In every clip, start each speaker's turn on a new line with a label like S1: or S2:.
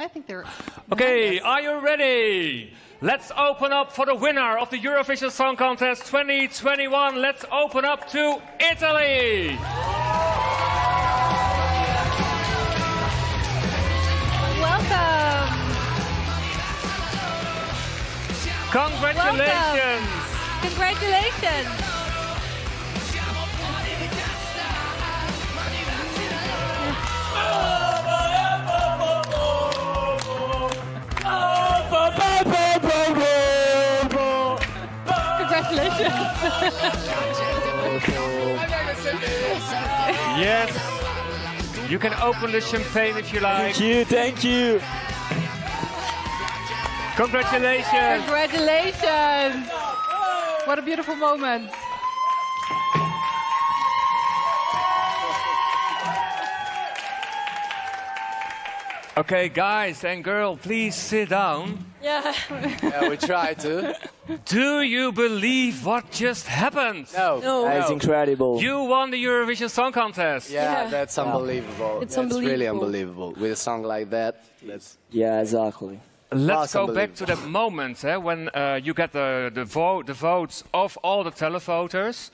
S1: I think they're.
S2: Okay, are you ready? Let's open up for the winner of the Eurovision Song Contest 2021. Let's open up to Italy.
S1: Welcome.
S2: Congratulations.
S1: Congratulations. Congratulations.
S2: Yes. You can open the champagne if you like.
S3: Thank you, thank you.
S2: Congratulations.
S1: Congratulations. What a beautiful moment.
S2: Okay, guys and girl, please sit down.
S4: Yeah.
S5: yeah, we try to.
S2: Do you believe what just happened?
S5: No.
S4: No.
S3: That is incredible.
S2: You won the Eurovision Song Contest.
S5: Yeah,
S4: Yeah.
S5: that's unbelievable.
S4: It's
S5: that's really
S4: unbelievable.
S5: unbelievable. With a song like that, that's
S3: Yeah, exactly.
S2: Let's
S5: That's
S2: go back to
S5: unbelievable.
S2: that moment eh, when uh, you get the, the, vote, the votes of all the televoters.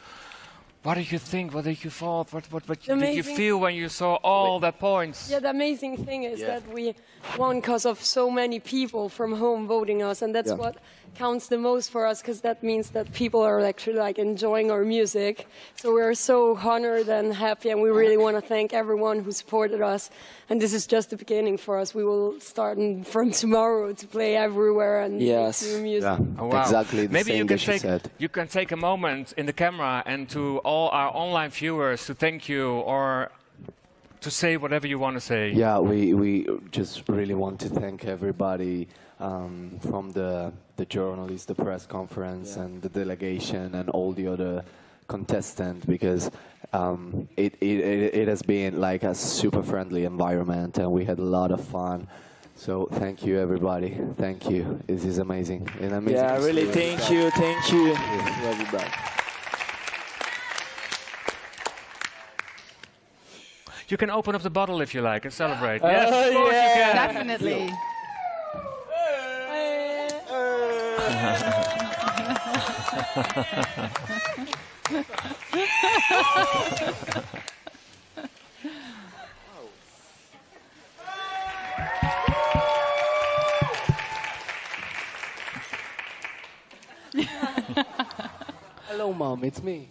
S2: What did you think? What did you thought? What, what, what did you feel when you saw all the points?
S4: Yeah, the amazing thing is
S5: Yeah.
S4: that we won because of so many people from home voting us, and that's
S3: Yeah.
S4: what counts the most for us because that means that people are actually like enjoying our music. So we're so honored and happy, and we really want to thank everyone who supported us. And this is just the beginning for us. We will start from tomorrow to play everywhere and make
S3: Yes.
S4: new music.
S5: yeah,
S2: Oh, wow.
S5: exactly the
S2: Maybe
S5: same
S2: you can
S5: that she
S2: take
S5: said.
S2: you can take a moment in the camera and to all our online viewers to thank you or to say whatever you want to say.
S5: Yeah, we, we just really want to thank everybody um, from the, the journalists, the press conference, and the delegation, and all the other contestants because um, it, it, it, it has been like a super friendly environment and we had a lot of fun. So thank you, everybody. Thank you. This is amazing. An amazing
S3: Yeah, really,
S5: experience.
S3: thank you, thank you to everybody.
S2: You can open up the bottle if you like and celebrate.
S3: Oh,
S2: yes, of course you can.
S1: Definitely.
S5: Hello, mom. It's me.